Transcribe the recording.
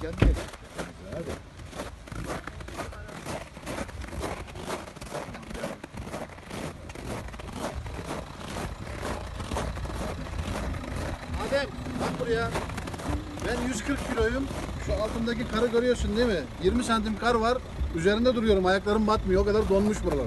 kendi yedik. Adem bak buraya. Ben 140 kiloyum. Şu altındaki karı görüyorsun değil mi? 20 santim kar var. Üzerinde duruyorum. Ayaklarım batmıyor. O kadar donmuş buralar.